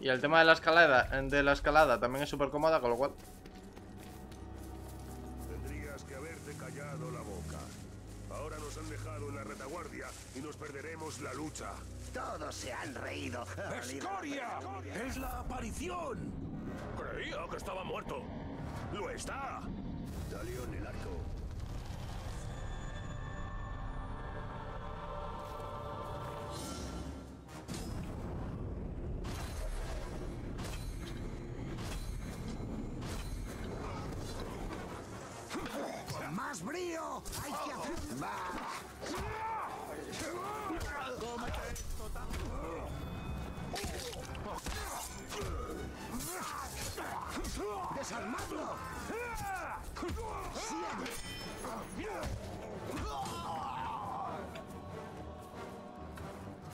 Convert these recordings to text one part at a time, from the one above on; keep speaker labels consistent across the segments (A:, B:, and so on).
A: Y el tema de la escalada, de la escalada también es súper cómoda, con lo cual...
B: lucha.
C: Todos se han reído.
B: ¡Escoria! ¡Es la aparición! Creía que estaba muerto. ¡Lo está! Salió en el arco.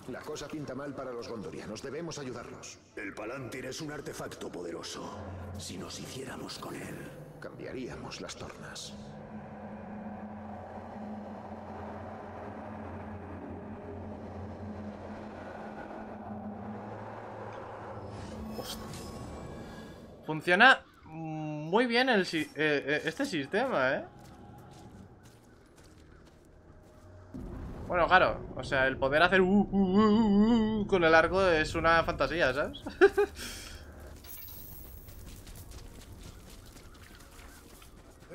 D: La cosa pinta mal para los gondorianos. Debemos ayudarlos.
B: El Palantir es un artefacto poderoso. Si nos hiciéramos con él.
D: Cambiaríamos las tornas.
A: Funciona muy bien el, si- eh, eh, este sistema, ¿eh? Bueno, claro, o sea, el poder hacer uh, uh, uh, uh, con el arco es una fantasía, ¿sabes?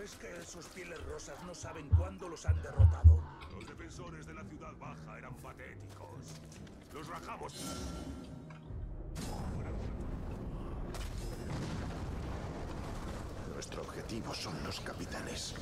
E: Es que esos pieles rosas no saben cuándo los han derrotado.
B: Los defensores de la ciudad baja eran patéticos. Los rajamos.
D: Nuestro objetivo son los capitanes.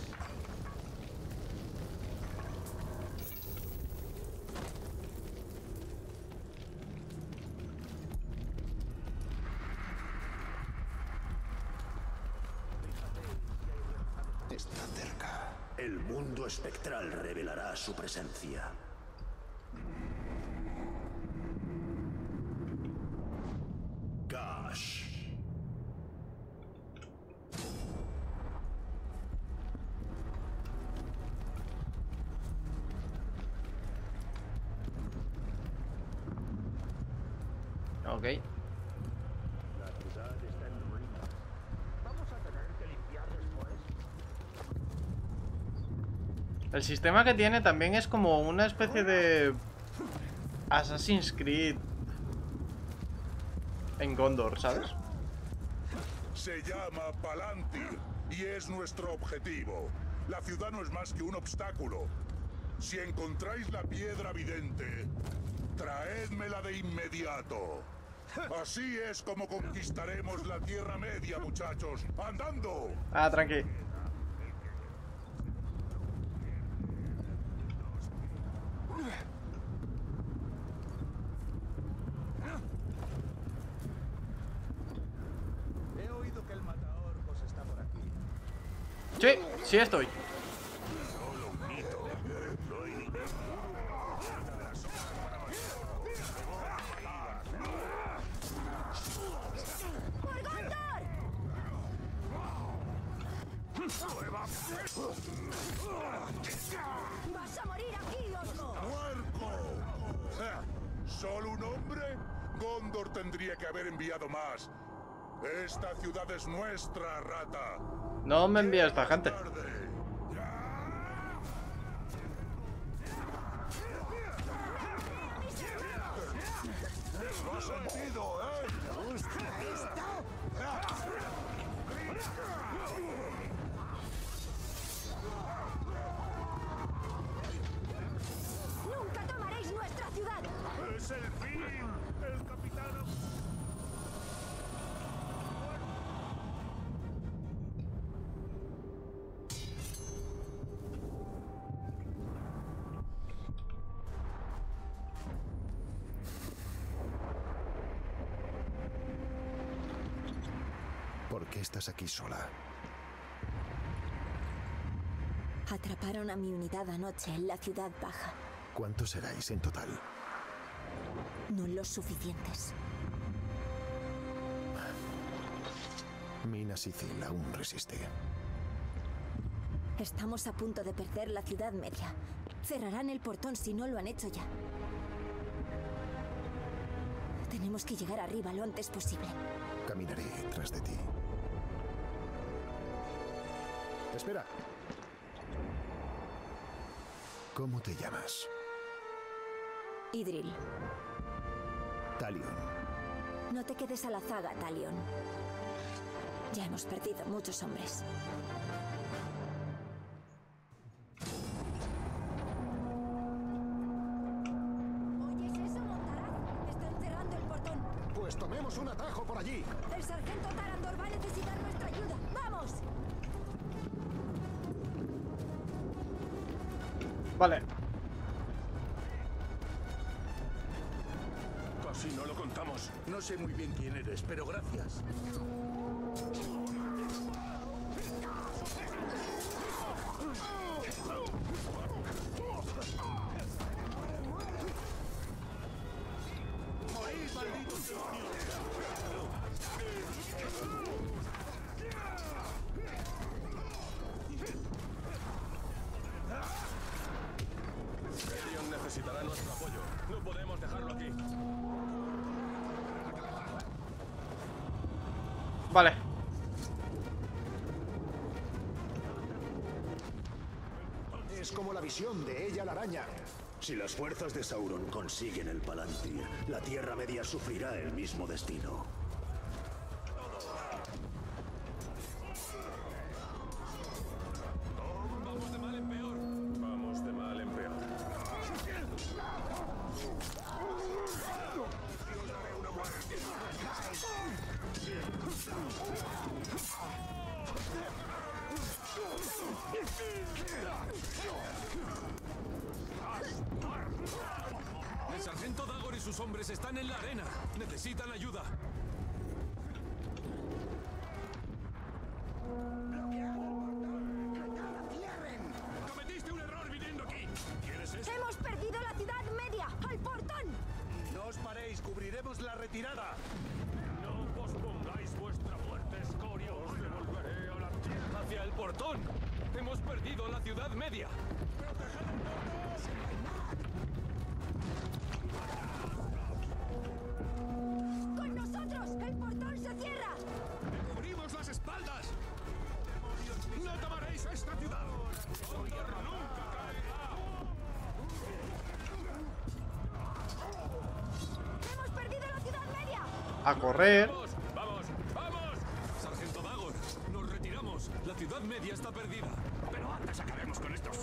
D: Está cerca.
B: El mundo espectral revelará su presencia. Gash.
A: ok. El sistema que tiene también es como una especie de Assassin's Creed en Gondor, ¿sabes?
B: Se llama Palantir y es nuestro objetivo. La ciudad no es más que un obstáculo. Si encontráis la piedra vidente, traédmela de inmediato. Así es como conquistaremos la Tierra Media, muchachos. ¡Andando!
A: Ah, tranqui.
E: He oído que el mataorcos está por aquí.
A: Sí, sí estoy. Me envía esta gente.
D: Estás aquí sola?
F: Atraparon a mi unidad anoche en la ciudad baja.
D: ¿Cuántos erais en total?
F: No los suficientes.
D: Minas Ithil aún resiste.
F: Estamos a punto de perder la ciudad media. Cerrarán el portón si no lo han hecho ya. Tenemos que llegar arriba lo antes posible.
D: Caminaré tras de ti. Espera. ¿Cómo te llamas?
F: Idril,
D: Talion.
F: no te quedes a la zaga, Talion. Ya hemos perdido muchos hombres. ¿Oyes eso, Montaraz? Están cerrando el portón.
D: Pues tomemos un atajo por allí.
F: El sargento Tarandor va
B: Vale.
A: Casi no lo contamos. No sé muy bien quién eres, pero gracias.
B: Vale.
D: Es como la visión de ella la araña.
G: Si las fuerzas de Sauron consiguen el Palantir, la Tierra Media sufrirá el mismo destino.
A: Cubriremos la retirada.
H: No pospongáis vuestra muerte, escoria. Os devolveré a la tierra.
I: Hacia el portón. Hemos perdido la ciudad media.
F: ¡Con nosotros! ¡El portón se cierra!
I: ¡Cubrimos las espaldas! ¡No tomaréis esta ciudad! ¡Nunca
F: ¡Hemos perdido la ciudad media!
B: A correr.
I: ¡Vamos! ¡Vamos! Sargento Dagor, nos retiramos. La ciudad media está perdida.
G: Pero antes acabemos con estos.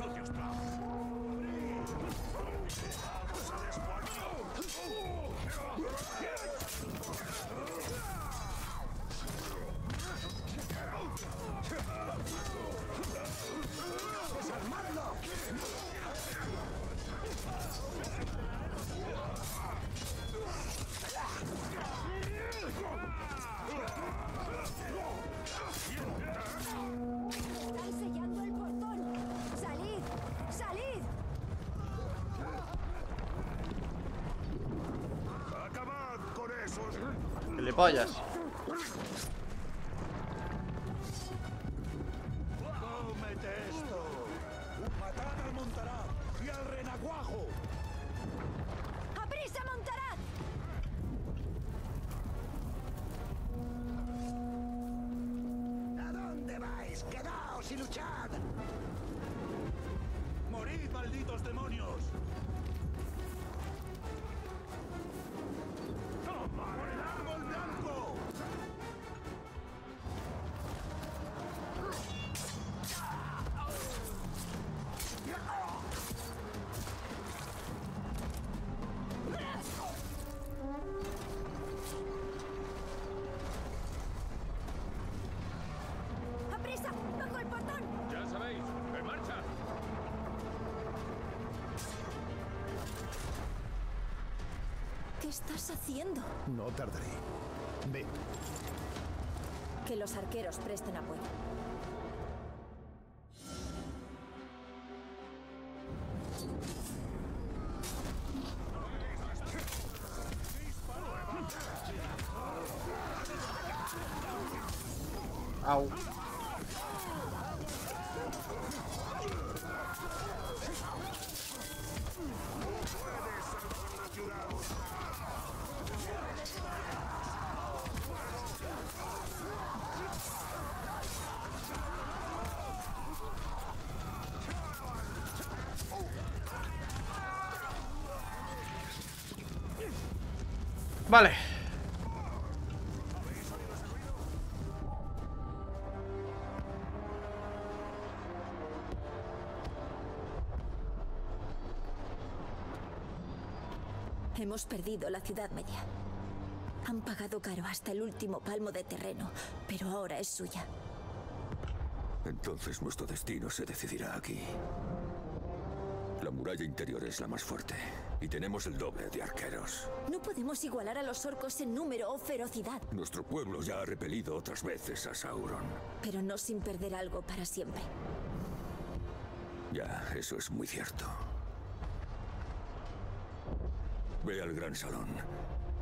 B: Gilipollas.
F: estás haciendo?
D: No tardaré. ve
F: Que los arqueros presten apoyo.
A: Vale.
F: Hemos perdido la ciudad media. Han pagado caro hasta el último palmo de terreno, pero ahora es suya.
J: Entonces nuestro destino se decidirá aquí. La muralla interior es la más fuerte y tenemos el doble de arqueros.
F: No podemos igualar a los orcos en número o ferocidad,
J: Nuestro pueblo ya ha repelido otras veces a Sauron.
F: pero no sin perder algo para siempre.
J: Ya, eso es muy cierto. Ve al gran salón.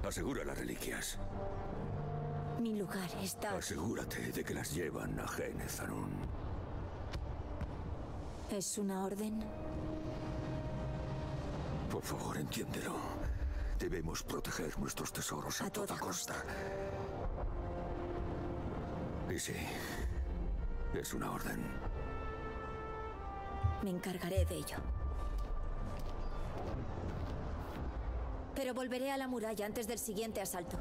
J: Asegura las reliquias.
F: Mi lugar está...
J: Asegúrate de que las llevan a Genezanun.
F: ¿Es una orden?
J: Por favor, entiéndelo. Debemos proteger nuestros tesoros a,
F: A toda
J: toda costa. Y sí, es una orden.
F: Me encargaré de ello. Pero volveré a la muralla antes del siguiente asalto.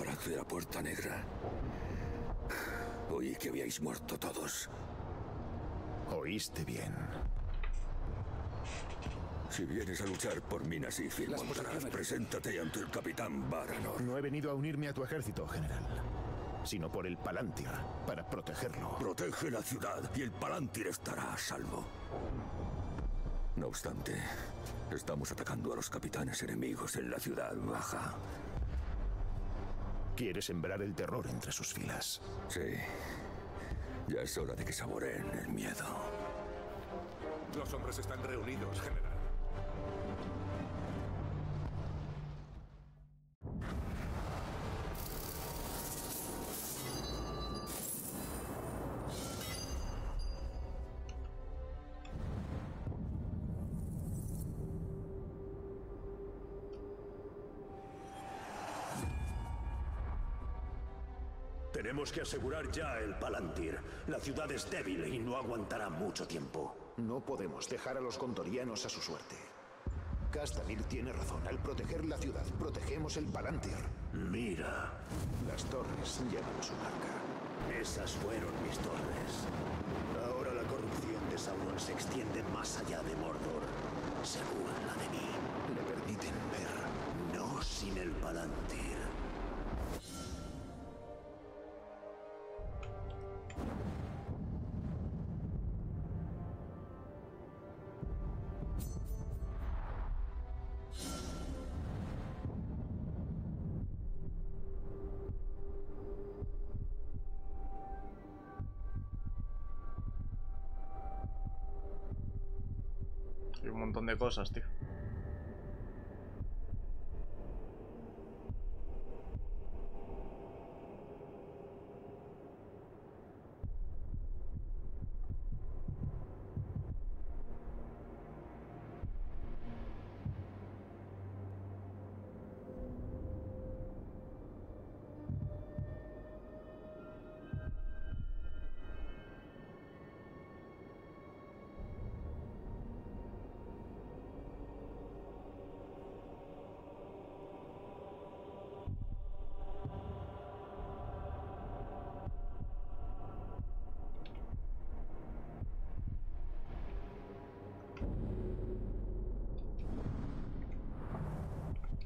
J: Montarac de la Puerta Negra. Oí que habíais muerto todos.
D: Oíste bien.
J: Si vienes a luchar por Minas Montarac,
D: posiciones-
J: preséntate ante el capitán Baranor.
D: No he venido a unirme a tu ejército, general, sino por el Palantir, para protegerlo.
J: Protege la ciudad y el Palantir estará a salvo. No obstante, estamos atacando a los capitanes enemigos en la ciudad baja.
D: Quiere sembrar el terror entre sus filas.
J: Sí. Ya es hora de que saboreen el miedo.
I: Los hombres están reunidos, general.
J: Tenemos que asegurar ya el Palantir. La ciudad es débil y no aguantará mucho tiempo.
D: No podemos dejar a los contorianos a su suerte. Castamir tiene razón. Al proteger la ciudad, protegemos el Palantir.
J: Mira,
D: Las torres llevan su marca.
J: esas fueron mis torres. Ahora la corrupción de Sauron se extiende más allá de Mordor. Se burla de mí.
D: Le permiten ver.
J: No sin el Palantir.
A: Montón de cosas, tío.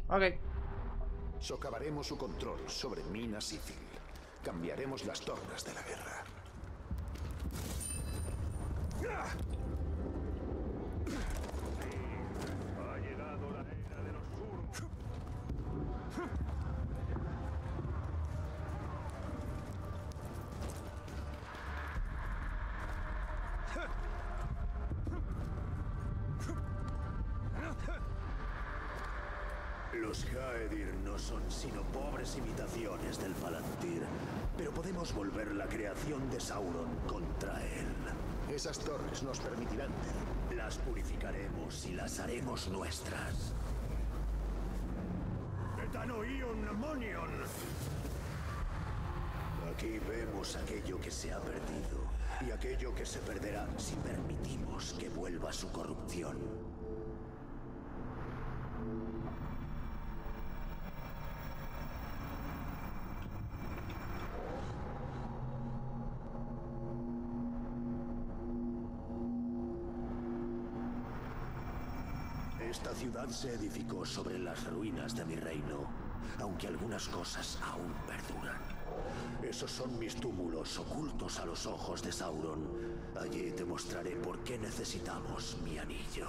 A: Ok.
D: Socavaremos su control sobre Minas Ithil. Cambiaremos las tornas de la guerra.
H: Los
G: Haedir no son sino pobres imitaciones del Palantir, pero podemos volver la creación de Sauron contra él.
D: Esas torres nos permitirán.
G: Las purificaremos y las haremos nuestras.
E: Etanoion Monion.
G: Aquí vemos aquello que se ha perdido y aquello que se perderá si permitimos que vuelva su corrupción. Esta se edificó sobre las ruinas de mi reino, aunque algunas cosas aún perduran. Esos son mis túmulos ocultos a los ojos de Sauron. Allí te mostraré por qué necesitamos mi anillo.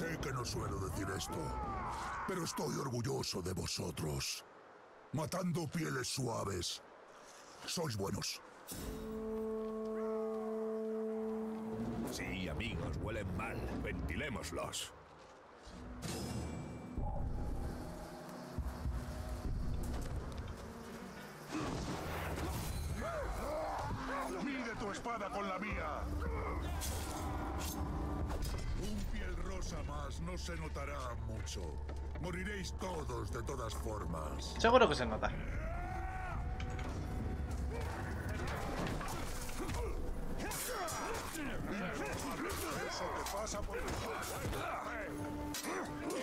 B: Sé que no suelo decir esto, pero estoy orgulloso de vosotros. Matando pieles suaves. Sois buenos.
J: Sí, amigos, huelen mal. Ventilémoslos.
B: Mide tu espada con la mía. Un piel rosa más no se notará mucho. Moriréis todos de todas formas.
A: Seguro que se nota.
B: Eso te pasa por Volveremos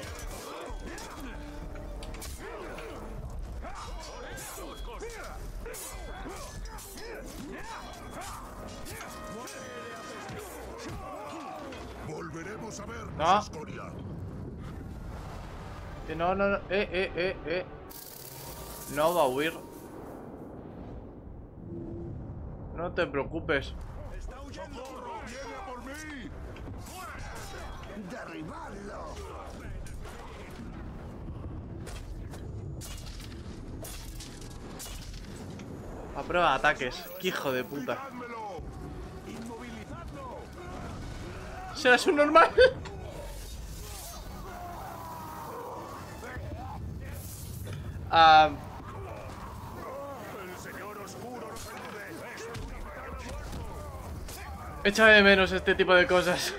A: No. No, no, no. Eh, eh, eh, eh. No va a huir. No te preocupes.
B: ¡Socorro! ¡Viene a por mí!
C: ¡Derribadlo!
A: A prueba de ataques. ¡Qué hijo de puta! ¿Serás un normal?
E: Ayude.
A: échame de menos este tipo de cosas.